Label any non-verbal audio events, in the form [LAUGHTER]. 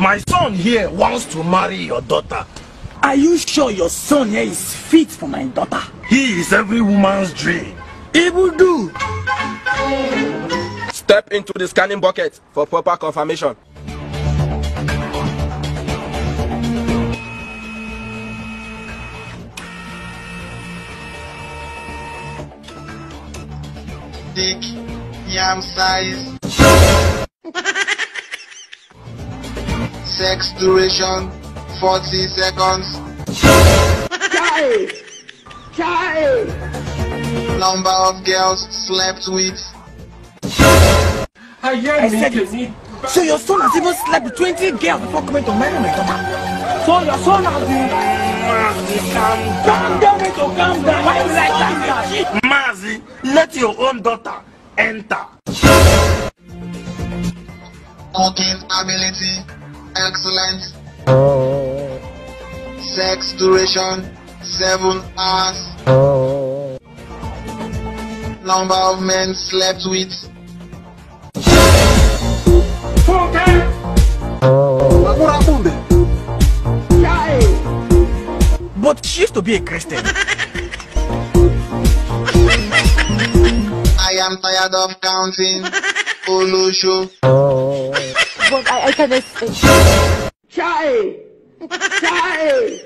My son here wants to marry your daughter. Are you sure your son here is fit for my daughter? He is every woman's dream. He will do. Step into the scanning bucket for proper confirmation. Dick, yam size. [LAUGHS] Sex duration 40 seconds. Child! Child! Number of girls slept with. I said it. So your son has even slept with 20 girls before coming to marry my daughter. So your son has been... Calm down, Neto, calm down. Why you like that? Mazi, let your own daughter enter. Cooking ability. Excellent. Oh. Sex duration 7 hours. Oh. Number of men slept with. Oh. But she used to be a Christian. I am tired of counting. Olusho. abubuwan aikata sha'i sha'i